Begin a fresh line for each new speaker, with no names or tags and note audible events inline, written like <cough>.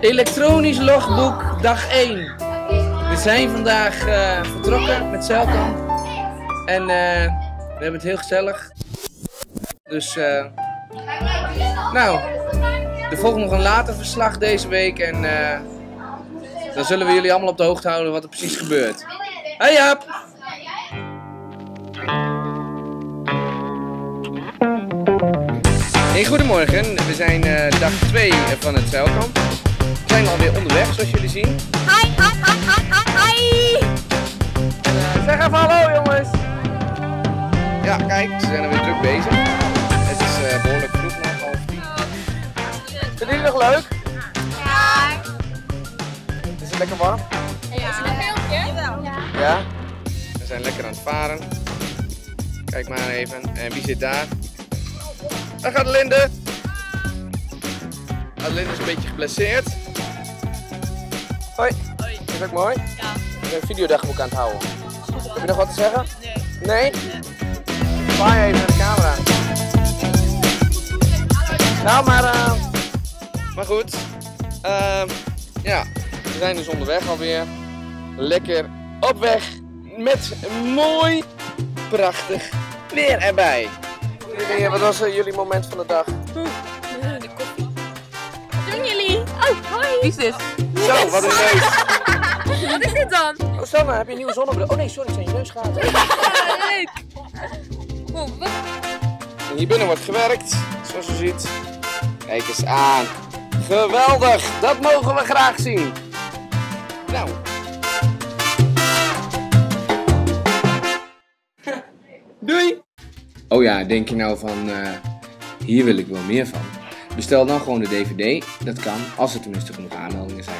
Elektronisch logboek, dag 1. We zijn vandaag eh, vertrokken met Zeilkamp. En eh, we hebben het heel gezellig. Dus, eh, nou, er volgt nog een later verslag deze week. En dan zullen we jullie allemaal op de hoogte houden wat er precies gebeurt. Hey Jaap! Hey, goedemorgen. We zijn dag 2 van het zeilkamp. We zijn alweer onderweg, zoals jullie zien.
Hi, hi, hi, hi, hi, hi.
Zeg even hallo jongens. Ja, kijk, ze zijn er weer druk bezig. Het is eh, behoorlijk vroeg nog, half tien. Vinden jullie nog leuk?
Ja.
Is het lekker warm?
Ja. Is het een filmpje? Ja.
Ja. We zijn lekker aan het varen. Kijk maar even. En wie zit daar? Daar gaat Linde. Adelinde is een beetje geblesseerd. Hoi. Hoi. Is dat ook mooi?
Ja.
Ik ben een videodagboek aan het houden. Heb je nog wat te zeggen? Nee. Nee? Zwaai even naar de camera. Nou, maar... eh, maar goed. Ehm, ja, we zijn dus onderweg alweer. Lekker op weg. Met mooi, prachtig weer erbij. Jullie, Wat was eh, jullie moment van de dag?
De koffie. Wat doen jullie? Oh, hoi.
Wie is dit?
Zo, wat een neus. <laughs>
Wat is dit dan?
Oh, Sanne, heb je een nieuwe zonnebril? Oh nee, sorry, het zijn je neusgaten.
leuk. Oh, wat?
En hier binnen wordt gewerkt, zoals u ziet. Kijk eens aan. Geweldig, dat mogen we graag zien. Nou. Doei! Oh ja, denk je nou van, eh, hier wil ik wel meer van? Bestel dan gewoon de DVD, dat kan, als er tenminste genoeg aanmeldingen zijn.